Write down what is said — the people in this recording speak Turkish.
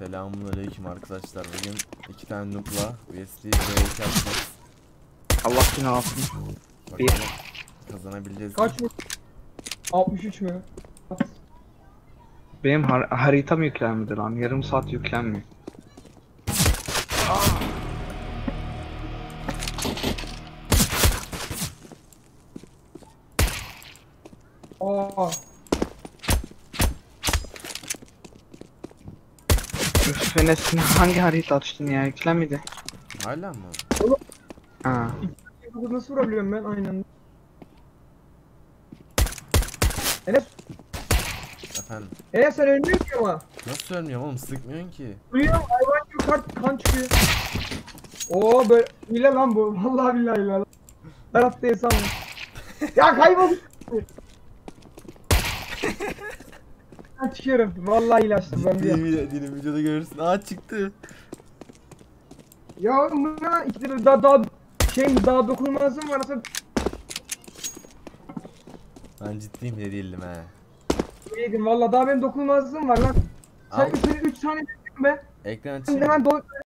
Selamünaleyküm arkadaşlar. Bugün iki tane VSD B2 atacağız. Allah seni alsın. Bir. Bakalım kazanabileceğiz mi? Kaç mı? 63 mü? Benim har haritam yüklenmedi lan. Yarım saat yüklenmiyor. Aa, Üf Enes hangi harita açtın ya? Yüklenmedi. Hala mı? Ha. bu nasıl vurabiliyorum ben aynen? Enes, Efendim. Enes sen ölmüyor ki ama. Nasıl söylemiyorum oğlum sıkmıyorsun ki. Duyuyor hayvan gibi kart kan çıkıyor. Oo böyle hile lan bu. Vallahi billahi hile lan. Berat diye sanmıyorum. ya kaybol. ben çıkıyorum. Vallahi ilaçtım ben diye. Dilim, videoda görürsün. Aa çıktı. Ya buna iki tane daha daha şey daha dokunulmazlığım var aslında. Ben ciddiyim de değildim he. Yedim valla daha benim dokunulmazlığım var lan. Sen Al. 3 3 tane dedin be. Ekran açayım. hemen do